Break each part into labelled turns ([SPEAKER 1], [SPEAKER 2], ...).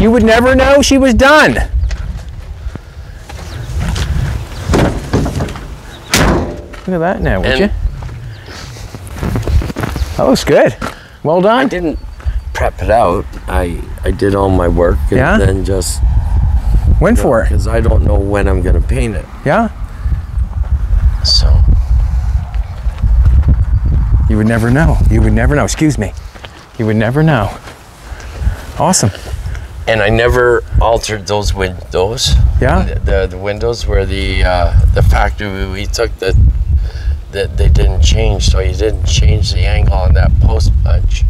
[SPEAKER 1] You would never know she was done. Look at that now, would
[SPEAKER 2] And-
[SPEAKER 1] you? That looks good. Well done.
[SPEAKER 2] I didn't prep it out. I I did all my work and
[SPEAKER 1] Yeah?
[SPEAKER 2] then just
[SPEAKER 1] Went for it.
[SPEAKER 2] because I don't know when I'm gonna paint it.
[SPEAKER 1] Yeah.
[SPEAKER 2] So
[SPEAKER 1] You would never know. You would never know. Excuse me. You would never know. Awesome.
[SPEAKER 2] And I never altered those windows.
[SPEAKER 1] Yeah.
[SPEAKER 2] The the, the windows where the uh, the factory we took the that they didn't change, so you didn't change the angle on that post punch.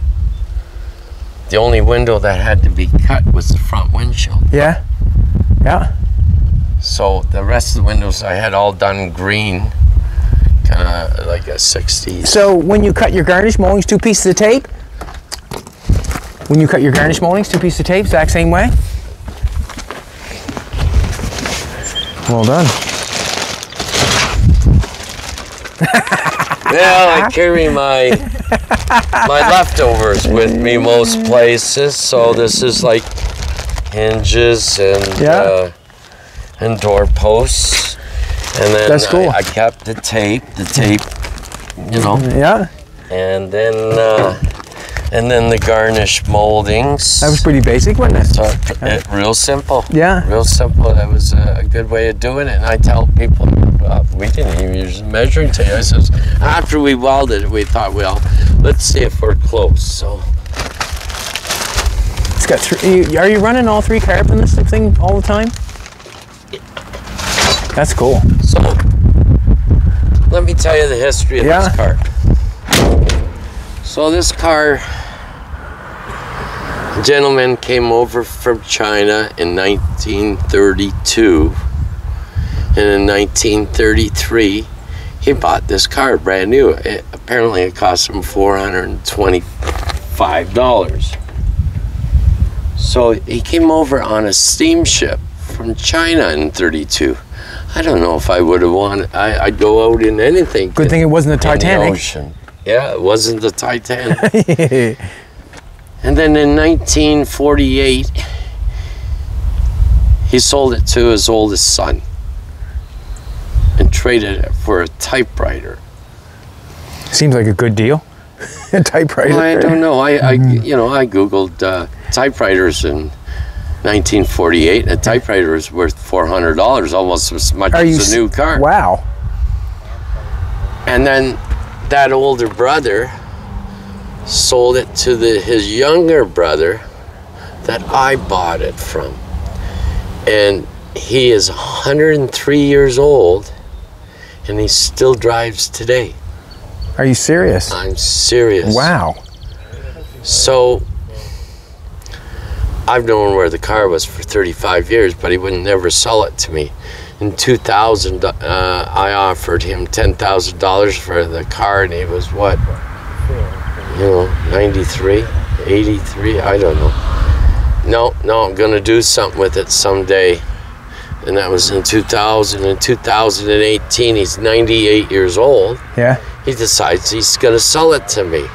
[SPEAKER 2] The only window that had to be cut was the front windshield.
[SPEAKER 1] Yeah. Yeah.
[SPEAKER 2] So the rest of the windows I had all done green, kind of like a 60s.
[SPEAKER 1] So when you cut your garnish moldings, two pieces of tape. When you cut your garnish moldings, two pieces of tape, exact same way. Well done.
[SPEAKER 2] Well, I carry my my leftovers with me most places. So this is like hinges and
[SPEAKER 1] Yeah.
[SPEAKER 2] uh, and door posts. And then
[SPEAKER 1] That's cool.
[SPEAKER 2] I, I kept the tape, the tape, you know,
[SPEAKER 1] Yeah.
[SPEAKER 2] and then uh, and then the garnish moldings.
[SPEAKER 1] That was pretty basic, wasn't it?
[SPEAKER 2] So, it, real simple.
[SPEAKER 1] Yeah.
[SPEAKER 2] Real simple. That was a, good way of doing it. And I tell people, uh, we didn't even use measuring tape. I says, after we welded it, we thought, well, let's see if we're close. So,
[SPEAKER 1] It's got three. Are you running all three carbs in this thing all the time? That's cool.
[SPEAKER 2] so let me tell you the history of
[SPEAKER 1] Yeah.
[SPEAKER 2] this car. So this car, gentleman came over from China in 1932, and in 1933, he bought this car brand new. It, apparently, it cost him 425 dollars. So he came over on a steamship from China in 32. I don't know if I would have wanted. I, I'd go out in anything.
[SPEAKER 1] Good thing it wasn't the
[SPEAKER 2] in the
[SPEAKER 1] Titanic.
[SPEAKER 2] ocean. Yeah, it wasn't the Titanic. and then in 1948, he sold it to his oldest son and traded it for a typewriter.
[SPEAKER 1] Seems like a good deal. A typewriter.
[SPEAKER 2] Well, I don't know. I, I you know, I googled uh, typewriters in 1948. A typewriter is worth $400, almost as much
[SPEAKER 1] Are
[SPEAKER 2] as a new car.
[SPEAKER 1] Wow.
[SPEAKER 2] And then that older brother sold it to the, his younger brother that I bought it from. And he is 103 years old and he still drives today.
[SPEAKER 1] Are you serious?
[SPEAKER 2] I'm serious.
[SPEAKER 1] Wow.
[SPEAKER 2] So I've known where the car was for 35 years, but he would never sell it to me. In 2000, uh, I offered him $10,000 for the car, and he was what? You know, 93, 83, I don't know. No, no, I'm gonna do something with it someday. And that was in 2000. In 2018, he's 98 years old
[SPEAKER 1] Yeah.
[SPEAKER 2] he decides he's going to sell it to me.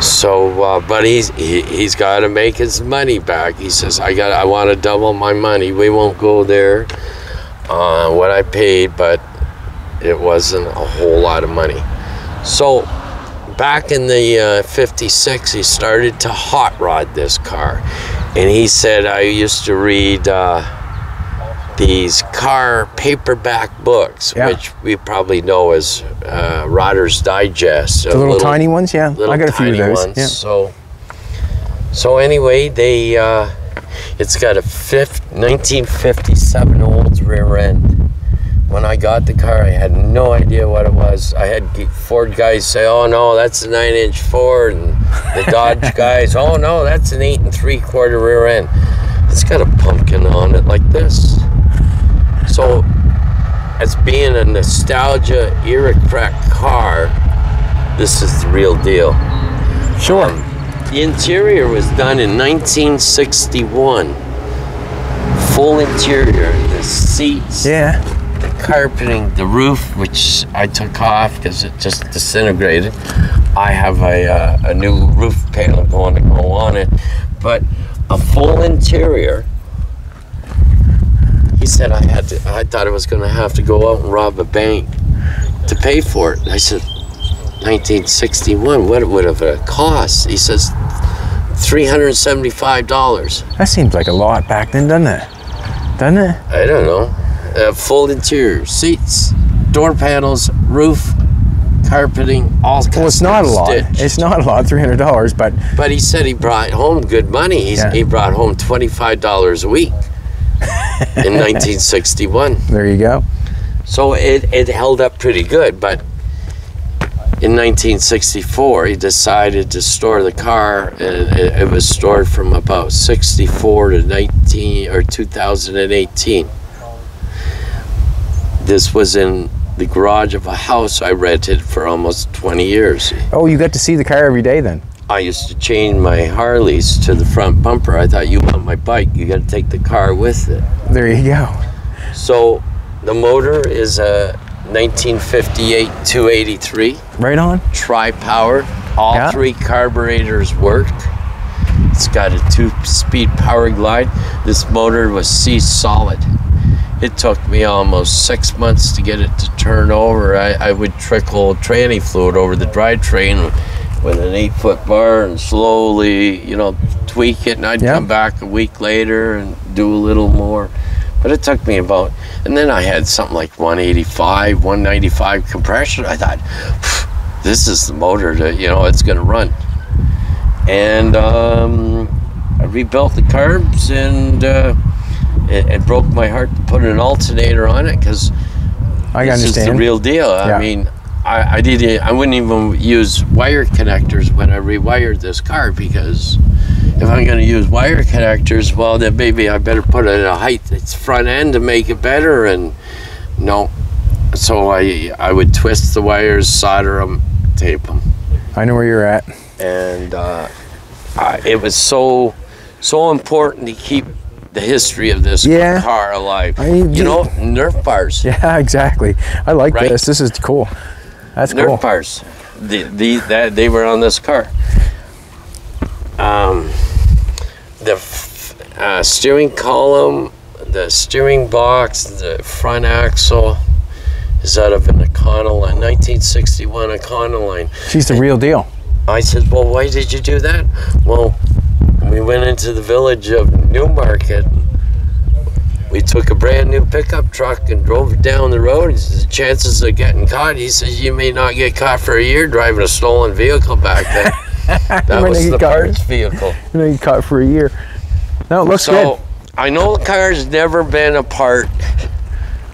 [SPEAKER 2] So, uh, but he's he, he's got to make his money back. He says, "I got I want to double my money. We won't go there uh, what I paid, but it wasn't a whole lot of money." So, back in the uh, '56, he started to hot rod this car, and he said, "I used to read." Uh, these car paperback books,
[SPEAKER 1] Yeah.
[SPEAKER 2] which we probably know as uh, Rodder's Digest.
[SPEAKER 1] The little, tiny ones, yeah. I got a few of those.
[SPEAKER 2] Ones.
[SPEAKER 1] Yeah.
[SPEAKER 2] So, so anyway, they uh, it's got a fifth, 1957 Olds rear end. When I got the car, I had no idea what it was. I had Ford guys say, "Oh no, that's a nine-inch Ford," and the Dodge guys, "Oh no, that's an eight and three-quarter rear end." It's got a pumpkin on it like this. So, as being a nostalgia era crack car, this is the real deal.
[SPEAKER 1] Sure.
[SPEAKER 2] Um, the interior was done in 1961. Full interior, the seats,
[SPEAKER 1] yeah.
[SPEAKER 2] Carpeting, the roof, which I took off because it just disintegrated. I have a, uh, a new roof panel going to go on it, but a full interior. He said I had to. I thought I was going to have to go out and rob a bank to pay for it. I said, 1961. What would have it cost? He says, $375.
[SPEAKER 1] That seems like a lot back then, doesn't it? Doesn't it?
[SPEAKER 2] I don't know. Uh, full interior, seats, door panels, roof, carpeting, all
[SPEAKER 1] Well, it's not a lot.
[SPEAKER 2] stitched.
[SPEAKER 1] It's not a lot, three hundred dollars, but
[SPEAKER 2] But he said he brought home good money. He's,
[SPEAKER 1] Yeah.
[SPEAKER 2] He brought home $25 a week in 1961.
[SPEAKER 1] there you go.
[SPEAKER 2] So it, it held up pretty good. But in 1964, he decided to store the car. And it, it was stored from about 64 to 19 or 2018. This was in the garage of a house I rented for almost 20 years.
[SPEAKER 1] Oh, you got to see the car every day then.
[SPEAKER 2] I used to chain my Harleys to the front bumper. I thought you want my bike, you got to take the car with it.
[SPEAKER 1] There you go.
[SPEAKER 2] So the motor is a 1958 283
[SPEAKER 1] Right on.
[SPEAKER 2] Tri power. All
[SPEAKER 1] Yeah.
[SPEAKER 2] three carburetors work. It's got a two-speed power glide. This motor was C-solid. It took me almost six months to get it to turn over. I, I would trickle tranny fluid over the drivetrain with an eight-foot bar and slowly, you know, tweak it. And I'd
[SPEAKER 1] Yeah.
[SPEAKER 2] come back a week later and do a little more. But it took me about, and then I had something like 185, 195 compression. I thought, this is the motor that you know it's going to run. And um, I rebuilt the carbs, and uh, it, it broke my heart to put an alternator on it because
[SPEAKER 1] I
[SPEAKER 2] this is the real deal.
[SPEAKER 1] Yeah.
[SPEAKER 2] I mean, I, I did I wouldn't even use wire connectors when I rewired this car because if I'm going to use wire connectors, well, then maybe I better put it at a height its front end to make it better. And no, so I I would twist the wires, solder them, tape them,
[SPEAKER 1] I know where you're at.
[SPEAKER 2] and uh, I, it was so so important to keep the history of this
[SPEAKER 1] Yeah.
[SPEAKER 2] car alive.
[SPEAKER 1] I-
[SPEAKER 2] you know, Nerf bars.
[SPEAKER 1] Yeah, exactly. I like
[SPEAKER 2] Right.
[SPEAKER 1] this. This is cool. That's
[SPEAKER 2] Nerf
[SPEAKER 1] cool.
[SPEAKER 2] bars. The, the, that, they were on this car. Um, the f- uh, steering column, the steering box, the front axle is out of an Econoline, 1961 Econoline.
[SPEAKER 1] She's the real deal.
[SPEAKER 2] I said, well, why did you do that? Well, we went into the village of Newmarket. We took a brand new pickup truck and drove it down the road. He says, The chances of getting caught, he says, you may not get caught for a year driving a stolen vehicle back then. that was the
[SPEAKER 1] caught.
[SPEAKER 2] parts vehicle.
[SPEAKER 1] You know, you caught for a year. No, it looks
[SPEAKER 2] So I know the car's never been apart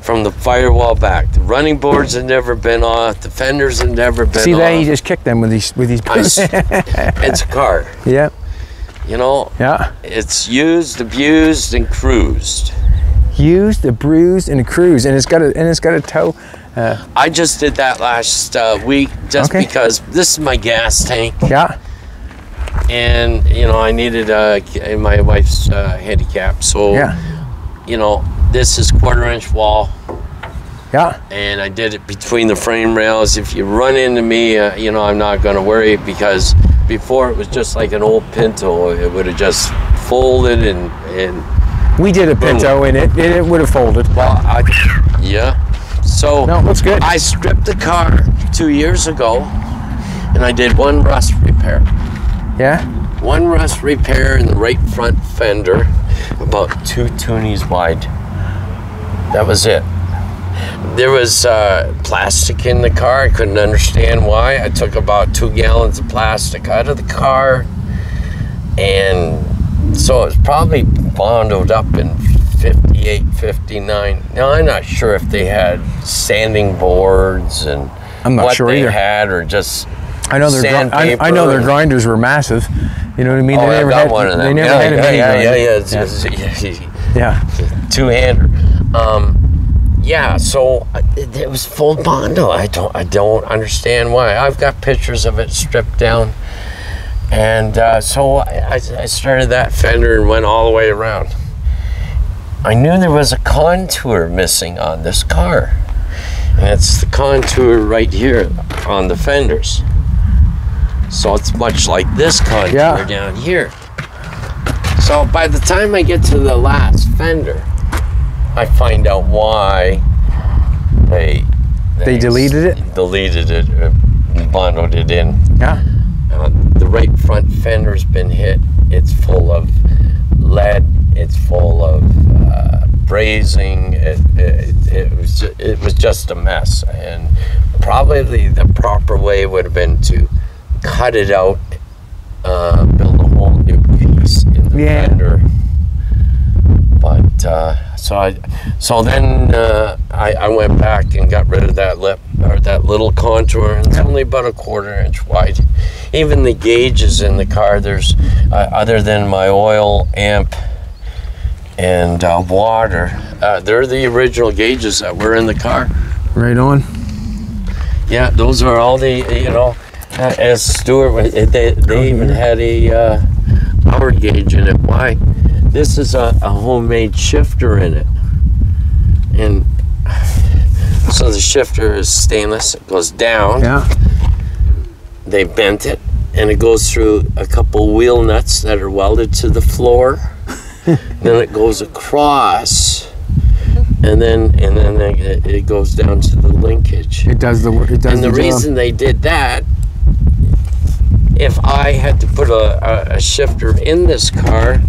[SPEAKER 2] from the firewall back. The running boards have never been off. The fenders have never been
[SPEAKER 1] good. See
[SPEAKER 2] off.
[SPEAKER 1] that? He just kicked them with these with these.
[SPEAKER 2] I it's a car.
[SPEAKER 1] yeah,
[SPEAKER 2] You know,
[SPEAKER 1] yeah.
[SPEAKER 2] It's used, abused, and cruised.
[SPEAKER 1] Used, abused, and cruised, and it's got a and it's got a toe.
[SPEAKER 2] I just did that last uh, week just
[SPEAKER 1] Okay.
[SPEAKER 2] because this is my gas tank,
[SPEAKER 1] Yeah,
[SPEAKER 2] and you know I needed uh, my wife's uh, handicap, so
[SPEAKER 1] yeah,
[SPEAKER 2] you know this is quarter inch wall,
[SPEAKER 1] yeah.
[SPEAKER 2] and I did it between the frame rails. If you run into me, uh, you know I'm not going to worry because before it was just like an old Pinto. It would have just folded and and
[SPEAKER 1] We did a Pinto, and it and it would have folded.
[SPEAKER 2] well, I, yeah. So
[SPEAKER 1] No, it looks good.
[SPEAKER 2] I stripped the car two years ago, and I did one rust repair.
[SPEAKER 1] Yeah,
[SPEAKER 2] One rust repair in the right front fender, about two toonies wide. That was it. There was uh, plastic in the car. I couldn't understand why. I took about two gallons of plastic out of the car, and so it was probably bonded up in 58, 59. Now I'm not sure if they had sanding boards and
[SPEAKER 1] I'm not
[SPEAKER 2] what
[SPEAKER 1] sure
[SPEAKER 2] they
[SPEAKER 1] either.
[SPEAKER 2] had, or just
[SPEAKER 1] I know their I, I know their grinders were massive. You know what I mean?
[SPEAKER 2] Oh,
[SPEAKER 1] they
[SPEAKER 2] I've
[SPEAKER 1] never
[SPEAKER 2] got
[SPEAKER 1] had
[SPEAKER 2] one of them.
[SPEAKER 1] they never
[SPEAKER 2] yeah,
[SPEAKER 1] had a
[SPEAKER 2] yeah,
[SPEAKER 1] mini
[SPEAKER 2] yeah, yeah, yeah, it's- it's-
[SPEAKER 1] yeah.
[SPEAKER 2] two-hander. Um, yeah, so uh, it, it was full bondo. I don't, I don't understand why. I've got pictures of it stripped down, and uh, so I, I started that fender and went all the way around. I knew there was a contour missing on this car, and it's the contour right here on the fenders. So it's much like this contour
[SPEAKER 1] Yeah.
[SPEAKER 2] down here. So by the time I get to the last fender, I find out why they
[SPEAKER 1] They deleted it?
[SPEAKER 2] Deleted it, uh, monoed it in.
[SPEAKER 1] Yeah.
[SPEAKER 2] Uh, the right front fender's been hit. It's full of lead. It's full of uh, brazing. It, it, it was ju- it was just a mess. And probably the, the proper way would have been to cut it out, uh, build a whole new piece in the
[SPEAKER 1] Yeah.
[SPEAKER 2] fender. But uh, so I, so then uh, I, I went back and got rid of that lip or that little contour. And it's only about a quarter inch wide. Even the gauges in the car, there's uh, other than my oil amp and uh, water, uh, they're the original gauges that were in the car.
[SPEAKER 1] Right on.
[SPEAKER 2] Yeah, those are all the you know. uh, As Stewart, wa- they they even had a uh, hour gauge in it. Why? This is a, a homemade shifter in it, and so the shifter is stainless. It goes down.
[SPEAKER 1] Yeah.
[SPEAKER 2] They bent it, and it goes through a couple wheel nuts that are welded to the floor. then it goes across, and then and then it, it goes down to the linkage.
[SPEAKER 1] It does the work. It does
[SPEAKER 2] And the
[SPEAKER 1] job.
[SPEAKER 2] reason they did that, if I had to put a, a shifter in this car,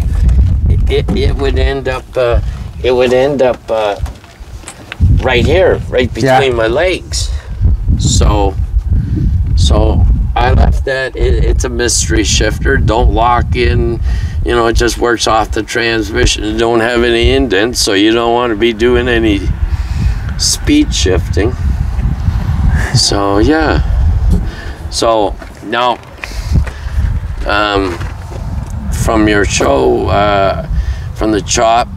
[SPEAKER 2] it, it would end up, uh, it would end up uh, right here, right
[SPEAKER 1] Yeah.
[SPEAKER 2] between my legs. So, so I left that. It, it's a mystery shifter. Don't lock in. You know, it just works off the transmission. It don't have any indents, so you don't want to be doing any speed shifting. So yeah. So now, um, from your show, uh, from the chop,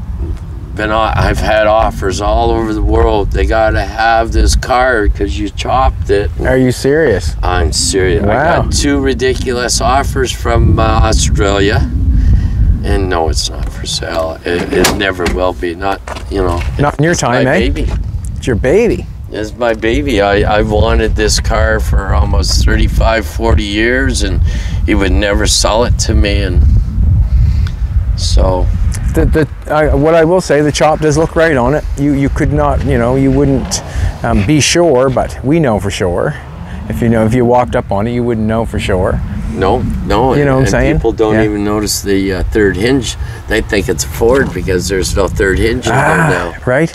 [SPEAKER 2] been on, I've had offers all over the world. They gotta have this car because you chopped it.
[SPEAKER 1] Are you serious?
[SPEAKER 2] I'm serious. I
[SPEAKER 1] Wow.
[SPEAKER 2] got two ridiculous offers from uh, Australia. And no, it's not for sale. It, it never will be. Not, you know.
[SPEAKER 1] Not in your time, eh?
[SPEAKER 2] baby.
[SPEAKER 1] It's your baby.
[SPEAKER 2] It's my baby. I, I wanted this car for almost 35, 40 years, and he would never sell it to me. And so,
[SPEAKER 1] The, the, I, what I will say, the chop does look right on it. You you could not, you know, you wouldn't um, be sure, but we know for sure. If you know, if you walked up on it, you wouldn't know for sure.
[SPEAKER 2] no, no.
[SPEAKER 1] You know what I'm saying?
[SPEAKER 2] People don't
[SPEAKER 1] Yeah.
[SPEAKER 2] even notice the uh, third hinge. They think it's a Ford because there's no third hinge in there now.
[SPEAKER 1] Ah, right.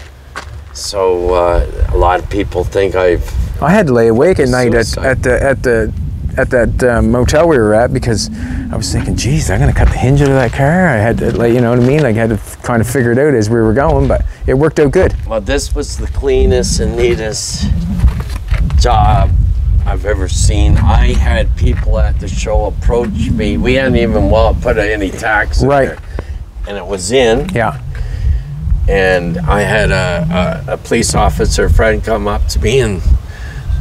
[SPEAKER 2] So, uh, a lot of people think I've.
[SPEAKER 1] I had to lay awake at night at, at the at the at that um, motel we were at because I was thinking, geez, I'm gonna cut the hinge out of that car. I had to, like, you know what I mean? Like, I had to kind of figure it out as we were going, but it worked out good.
[SPEAKER 2] Well, this was the cleanest and neatest job I've ever seen. I had people at the show approach me. We hadn't even well put any tax in
[SPEAKER 1] Right.
[SPEAKER 2] there. And it was in,
[SPEAKER 1] Yeah.
[SPEAKER 2] and I had a, a, a police officer friend come up to me and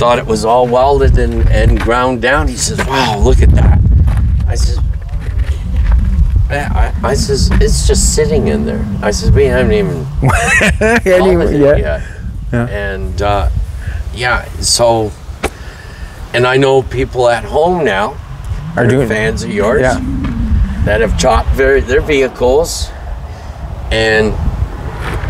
[SPEAKER 2] thought it was all welded and, and ground down. He says, Wow, look at that. I says, I, I, says, it's just sitting in there. I says, we haven't even
[SPEAKER 1] Anyway,
[SPEAKER 2] welded it
[SPEAKER 1] yeah.
[SPEAKER 2] yet.
[SPEAKER 1] Yeah.
[SPEAKER 2] And uh, yeah, so, and I know people at home now
[SPEAKER 1] Are
[SPEAKER 2] are
[SPEAKER 1] doing
[SPEAKER 2] fans of yours
[SPEAKER 1] Yeah.
[SPEAKER 2] that have chopped their, their vehicles and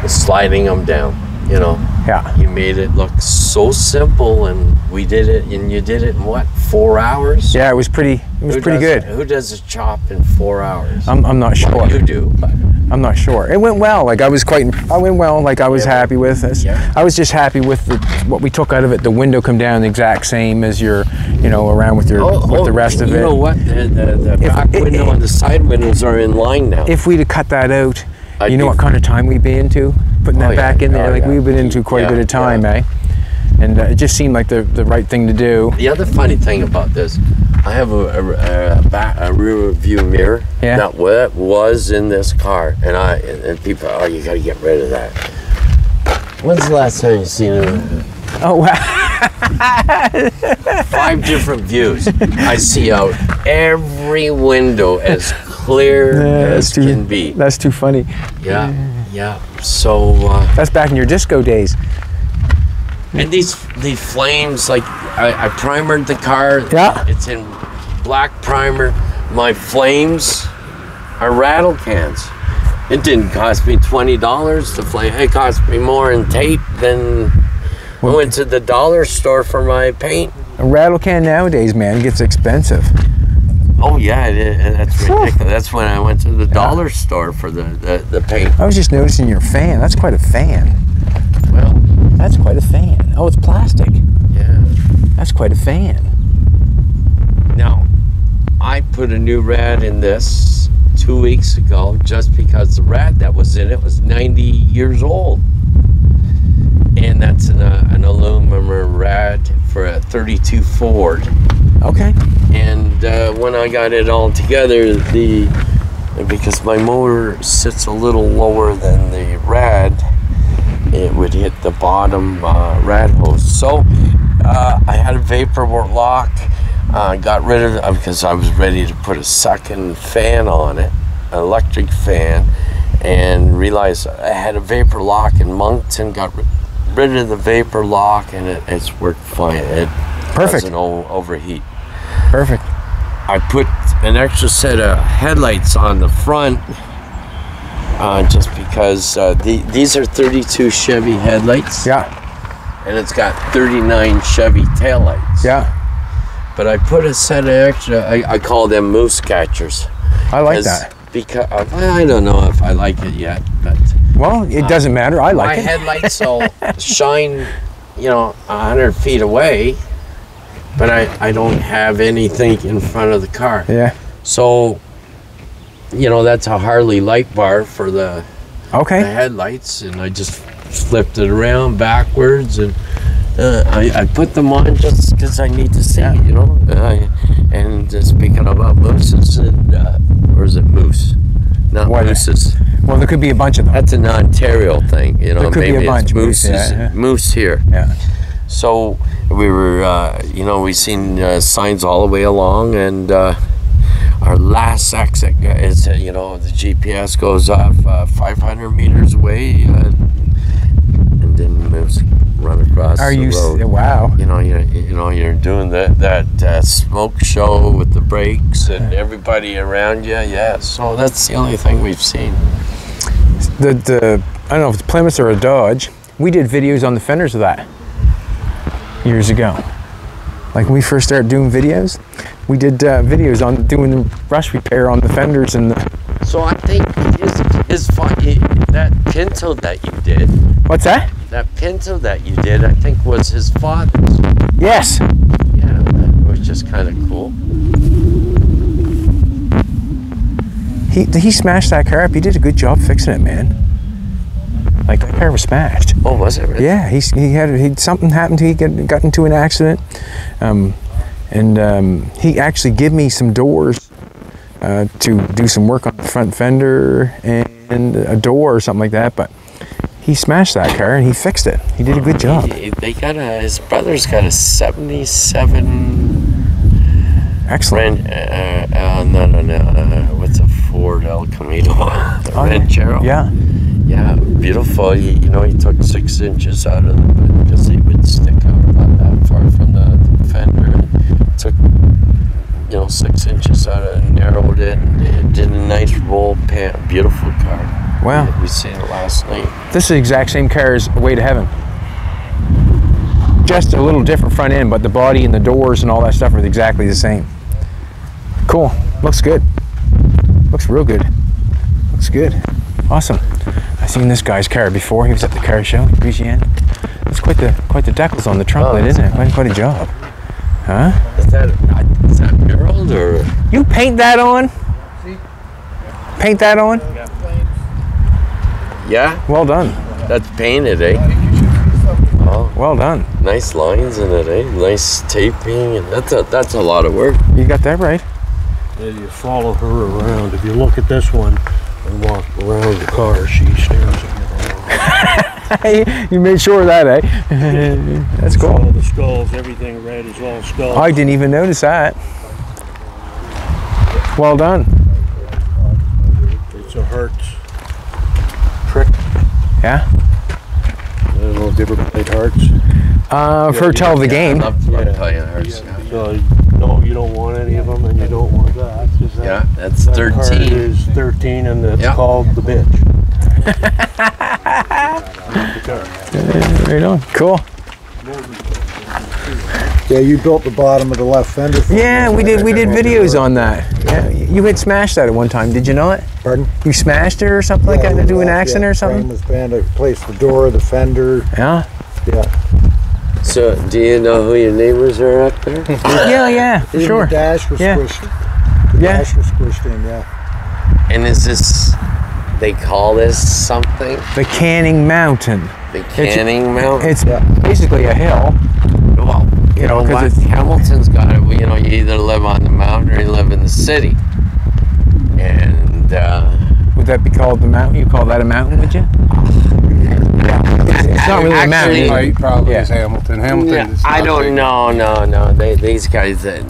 [SPEAKER 2] sliding them down. You know,
[SPEAKER 1] Yeah.
[SPEAKER 2] you made it look so simple, and we did it, and you did it in what four hours?
[SPEAKER 1] Yeah, it was pretty. It was
[SPEAKER 2] Who
[SPEAKER 1] pretty
[SPEAKER 2] does-
[SPEAKER 1] good.
[SPEAKER 2] Who does a chop in four hours?
[SPEAKER 1] I'm, I'm not sure.
[SPEAKER 2] you do, but
[SPEAKER 1] I'm not sure. It went well. Like I was quite. I went well. Like I was
[SPEAKER 2] Yeah.
[SPEAKER 1] happy with this.
[SPEAKER 2] Yeah.
[SPEAKER 1] I was just happy with the, what we took out of it. The window come down the exact same as your, you know, around with your oh, with oh, the rest of
[SPEAKER 2] Oh, you
[SPEAKER 1] it.
[SPEAKER 2] know what? The, the, the back
[SPEAKER 1] it-
[SPEAKER 2] window
[SPEAKER 1] it-
[SPEAKER 2] and the side windows are in line now.
[SPEAKER 1] If we'd have cut that out,
[SPEAKER 2] I'd
[SPEAKER 1] you know what kind of time we'd be into putting
[SPEAKER 2] Oh,
[SPEAKER 1] that
[SPEAKER 2] yeah.
[SPEAKER 1] back in there.
[SPEAKER 2] Oh,
[SPEAKER 1] like
[SPEAKER 2] yeah.
[SPEAKER 1] we've been into quite a bit of time,
[SPEAKER 2] yeah.
[SPEAKER 1] eh? And uh, it just seemed like the the right thing to do.
[SPEAKER 2] The other funny thing about this, I have a, a, a, back, a rear view mirror
[SPEAKER 1] Yeah.
[SPEAKER 2] that wa- was in this car, and I and, and people, oh, you got to get rid of that. When's the last time you seen it?
[SPEAKER 1] Oh wow!
[SPEAKER 2] Five different views. I see out every window as clear
[SPEAKER 1] Yeah,
[SPEAKER 2] as
[SPEAKER 1] that's too.
[SPEAKER 2] can be.
[SPEAKER 1] That's too funny.
[SPEAKER 2] Yeah, yeah. So. Uh,
[SPEAKER 1] That's back in your disco days.
[SPEAKER 2] And these the flames, like I, I primered the car.
[SPEAKER 1] Yeah.
[SPEAKER 2] It's in black primer. My flames are rattle cans. It didn't cost me twenty dollars to flame. It cost me more in tape than I went to the dollar store for my paint.
[SPEAKER 1] A rattle can nowadays, man, gets expensive.
[SPEAKER 2] Oh yeah, it, it, that's ridiculous. That's when I went to the dollar store for the, the, the paint.
[SPEAKER 1] I was just noticing your fan. That's quite a fan.
[SPEAKER 2] Well,
[SPEAKER 1] That's quite a fan. Oh, it's plastic.
[SPEAKER 2] yeah.
[SPEAKER 1] That's quite a fan.
[SPEAKER 2] Now, I put a new rad in this two weeks ago just because the rad that was in it was 90 years old. And that's an, uh, an aluminum rad for a 32 Ford.
[SPEAKER 1] Okay.
[SPEAKER 2] And when I got it all together, the because my motor sits a little lower than the rad, it would hit the bottom uh, rad hose. So uh, I had a vapor lock. Uh, got rid of it because I was ready to put a second fan on it, an electric fan, and realized I had a vapor lock in Moncton. Got rid of the vapor lock, and it, it's worked fine. It
[SPEAKER 1] Perfect.
[SPEAKER 2] doesn't overheat.
[SPEAKER 1] Perfect.
[SPEAKER 2] I put an extra set of headlights on the front uh, just because uh, the, these are 32 Chevy headlights
[SPEAKER 1] Yeah.
[SPEAKER 2] and it's got 39 Chevy taillights.
[SPEAKER 1] Yeah.
[SPEAKER 2] But I put a set of extra, I, I call them moose catchers.
[SPEAKER 1] I like that.
[SPEAKER 2] Because well, I don't know if I like it yet, but
[SPEAKER 1] Well, it doesn't matter. I
[SPEAKER 2] my
[SPEAKER 1] like My
[SPEAKER 2] headlights will shine, you know, 100 feet away, but I, I don't have anything in front of the car.
[SPEAKER 1] Yeah.
[SPEAKER 2] So, you know, that's a Harley light bar for the, the
[SPEAKER 1] Okay.
[SPEAKER 2] headlights, and I just flipped it around backwards, and uh, I, I put them on just because I need to see, you know. Uh, and uh, speaking about mooses, and, uh, or is it moose? Not
[SPEAKER 1] What?
[SPEAKER 2] mooses.
[SPEAKER 1] Well, there could be a bunch of them.
[SPEAKER 2] That's an Ontario thing, you know.
[SPEAKER 1] There could be a bunch, moose,
[SPEAKER 2] mooses,
[SPEAKER 1] yeah, yeah.
[SPEAKER 2] moose here.
[SPEAKER 1] Yeah.
[SPEAKER 2] So we were, uh, you know, we seen uh, signs all the way along, and uh, our last exit is, uh, you know, the GPS goes off uh, 500 meters away, uh, and then moves run across
[SPEAKER 1] Are
[SPEAKER 2] the
[SPEAKER 1] you? s-
[SPEAKER 2] road.
[SPEAKER 1] Wow.
[SPEAKER 2] You know, you're, you know, you're doing that that uh, smoke show with the brakes and everybody around you. Yeah, so that's the only thing we've seen.
[SPEAKER 1] The the I don't know if it's Plymouth or a Dodge. We did videos on the fenders of that years ago. Like when we first started doing videos, we did uh, videos on doing the rust repair on the fenders and the.
[SPEAKER 2] So I think his his that Pinto that you did.
[SPEAKER 1] What's that?
[SPEAKER 2] That Pinto that you did, I think, was his father's.
[SPEAKER 1] Yes.
[SPEAKER 2] Yeah, that was just kind of cool.
[SPEAKER 1] He he smashed that car up. He did a good job fixing it, man. Like that car was smashed.
[SPEAKER 2] Oh, was it? Really?
[SPEAKER 1] Yeah, he's, he had he something happened. to He got, got into an accident, um, and um, he actually gave me some doors uh, to do some work on the front fender and a door or something like that. But he smashed that car and he fixed it. He did a good job.
[SPEAKER 2] He- They got a. His brother's got a '77
[SPEAKER 1] Excellent.
[SPEAKER 2] Ran, uh, uh, no, no, no. Uh, what's a Ford El Camino? The
[SPEAKER 1] Oh.
[SPEAKER 2] Ranchero.
[SPEAKER 1] Yeah.
[SPEAKER 2] Yeah, beautiful. You, you know, he took six inches out of the because he would stick out about that far from the, the fender. Took, you know, six inches out of it and narrowed it. And it did a nice roll pan. Beautiful car.
[SPEAKER 1] Wow.
[SPEAKER 2] We seen it last night.
[SPEAKER 1] This is the exact same car as Way to Heaven. Just a little different front end, but the body and the doors and all that stuff are exactly the same. Cool. Looks good. Looks real good. Looks good. Awesome. I've seen this guy's car before. He was at the car show in Louisiana. It's quite the quite the decals on the trunk
[SPEAKER 2] Oh,
[SPEAKER 1] lid, isn't it? Quite, quite a job. Huh?
[SPEAKER 2] Is that is that muraled or?
[SPEAKER 1] You paint that on? See? Paint that on?
[SPEAKER 2] Yeah,
[SPEAKER 1] Well done.
[SPEAKER 2] that's painted, eh? Oh,
[SPEAKER 1] Well done.
[SPEAKER 2] nice lines in it, eh? Nice taping, and that's a that's a lot of work.
[SPEAKER 1] You got that right.
[SPEAKER 3] If you follow her around, if you look at this one and walk around the car, she stares at you.
[SPEAKER 1] you made sure of that, eh? That's cool.
[SPEAKER 3] All the skulls, everything red is all skulls.
[SPEAKER 1] I didn't even notice that. Well done.
[SPEAKER 3] It's a Hearts trick.
[SPEAKER 1] Yeah.
[SPEAKER 3] I don't know if you ever played Hearts.
[SPEAKER 1] Uh, I've
[SPEAKER 3] Yeah,
[SPEAKER 1] heard tell of the
[SPEAKER 2] I
[SPEAKER 1] game.
[SPEAKER 2] love, love
[SPEAKER 3] Yeah.
[SPEAKER 2] playing hearts. Yeah.
[SPEAKER 3] So, no, you don't want any of them, and you don't want that. 'cause that-
[SPEAKER 2] Yeah, that's
[SPEAKER 3] that card
[SPEAKER 2] 13.
[SPEAKER 3] is 13, and it's
[SPEAKER 2] Yeah.
[SPEAKER 3] called the bitch.
[SPEAKER 1] Right on. Cool.
[SPEAKER 4] Yeah, you built the bottom of the left fender. for.
[SPEAKER 1] Yeah, we did. We did videos on that. Yeah, you had smashed that at one time, did you not?
[SPEAKER 4] Pardon?
[SPEAKER 1] You smashed it or something like that to do an
[SPEAKER 4] Yeah,
[SPEAKER 1] accident or
[SPEAKER 4] Frame
[SPEAKER 1] something?
[SPEAKER 4] was banned. I replaced the door, the fender.
[SPEAKER 1] Yeah.
[SPEAKER 4] Yeah.
[SPEAKER 2] So, do you know who your neighbors are up there?
[SPEAKER 1] Yeah, yeah, for
[SPEAKER 4] Even
[SPEAKER 1] sure.
[SPEAKER 4] The dash was
[SPEAKER 1] Yeah.
[SPEAKER 4] squished. The
[SPEAKER 1] Yeah.
[SPEAKER 4] dash was squished in. Yeah.
[SPEAKER 2] and is this, they call this something?
[SPEAKER 1] The Canning Mountain.
[SPEAKER 2] The Canning Mountain?
[SPEAKER 1] It's
[SPEAKER 4] Yeah.
[SPEAKER 1] basically a hill.
[SPEAKER 2] Well, you
[SPEAKER 1] You know,
[SPEAKER 2] know
[SPEAKER 1] 'cause
[SPEAKER 2] what? Hamilton's got it. You know, you either live on the mountain or you live in the city. And uh,
[SPEAKER 1] Would that be called the mountain? You call that a mountain, would you? It's not really a mountain.
[SPEAKER 2] Actually-
[SPEAKER 1] is
[SPEAKER 5] probably
[SPEAKER 1] Yeah.
[SPEAKER 5] is Hamilton. Hamilton.
[SPEAKER 2] yeah,
[SPEAKER 5] is
[SPEAKER 2] I don't
[SPEAKER 5] big.
[SPEAKER 2] know. No, no. They, these guys, uh,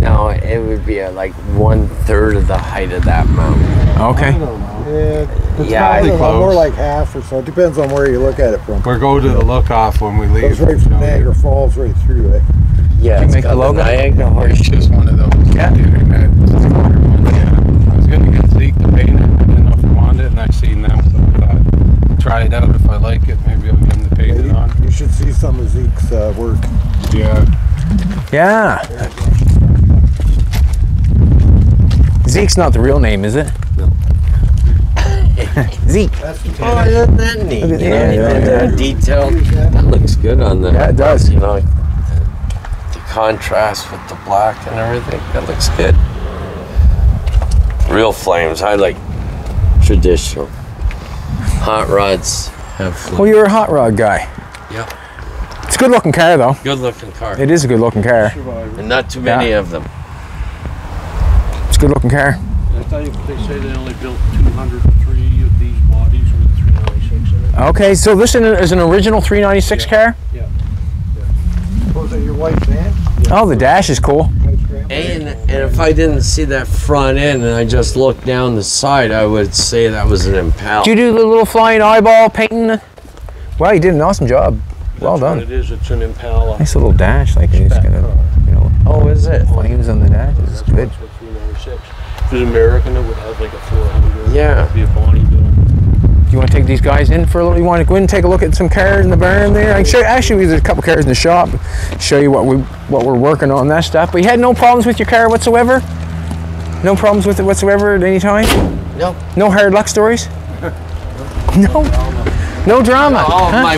[SPEAKER 2] no, it would be uh like one third of the height of that mountain.
[SPEAKER 1] Okay.
[SPEAKER 4] Yeah. It's
[SPEAKER 2] Yeah,
[SPEAKER 4] not, I
[SPEAKER 2] pretty
[SPEAKER 4] more like half or so. It depends on where you look at it from.
[SPEAKER 5] We go to the look off when we leave.
[SPEAKER 4] Goes right from
[SPEAKER 5] know,
[SPEAKER 4] Niagara Falls right through it.
[SPEAKER 2] Yeah,
[SPEAKER 1] you
[SPEAKER 2] it's
[SPEAKER 1] make
[SPEAKER 2] got
[SPEAKER 1] the logo?
[SPEAKER 2] Niagara
[SPEAKER 5] It's just one of those.
[SPEAKER 1] Yeah.
[SPEAKER 5] on. Yeah. I was gonna get Zeke to paint it. I didn't know if he wanted it, and I seen them, so I thought try it out. If I like it, maybe I'll get him to paint
[SPEAKER 4] Yeah, you,
[SPEAKER 5] on.
[SPEAKER 4] you should see some of Zeke's uh, work.
[SPEAKER 5] Yeah.
[SPEAKER 1] Yeah. Zeke's not the real name, is it?
[SPEAKER 4] No.
[SPEAKER 1] Zeke.
[SPEAKER 2] Oh, isn't that neat?
[SPEAKER 1] Look at- yeah, yeah,
[SPEAKER 2] did
[SPEAKER 1] yeah.
[SPEAKER 2] that detail. That looks good on the.
[SPEAKER 1] Yeah, it does.
[SPEAKER 2] You know, the contrast with the black and everything. That looks good. Real flames. I like traditional. Hot rods have flames.
[SPEAKER 1] Well, you're a hot rod guy.
[SPEAKER 2] Yep.
[SPEAKER 1] It's a good looking car, though.
[SPEAKER 2] Good looking car.
[SPEAKER 1] It is a good looking car.
[SPEAKER 2] and not too many
[SPEAKER 1] Yeah.
[SPEAKER 2] of them.
[SPEAKER 1] It's a good looking car.
[SPEAKER 3] I thought you- they say they only built 203 of these bodies with 396 in it.
[SPEAKER 1] Okay, so this is an original 396 car. Yeah.
[SPEAKER 4] Was that your white van?
[SPEAKER 1] Oh, the dash is cool.
[SPEAKER 2] And, and if I didn't see that front end and I just looked down the side, I would say that was an Impala.
[SPEAKER 1] Did you do the little flying eyeball painting? Wow, you did an awesome job. Well
[SPEAKER 3] That's
[SPEAKER 1] done.
[SPEAKER 3] It is. It's an Impala.
[SPEAKER 1] Nice little dash, like he's
[SPEAKER 3] Fat
[SPEAKER 1] got a, you know,
[SPEAKER 2] oh, is it?
[SPEAKER 1] flames on the dash. It's good.
[SPEAKER 3] what's with 396. If it was American, it would have like a 400.
[SPEAKER 2] Yeah.
[SPEAKER 3] It'd be a Bonnie
[SPEAKER 1] you want to take these guys in for a little? You want to go in and take a look at some cars in the barn there? I can show. Actually, there's a couple cars in the shop. Show you what we what we're working on that stuff. But you had no problems with your car whatsoever. No problems with it whatsoever at any time.
[SPEAKER 2] No.
[SPEAKER 1] No hard luck stories. No. No drama.
[SPEAKER 2] Oh,
[SPEAKER 1] huh?
[SPEAKER 2] my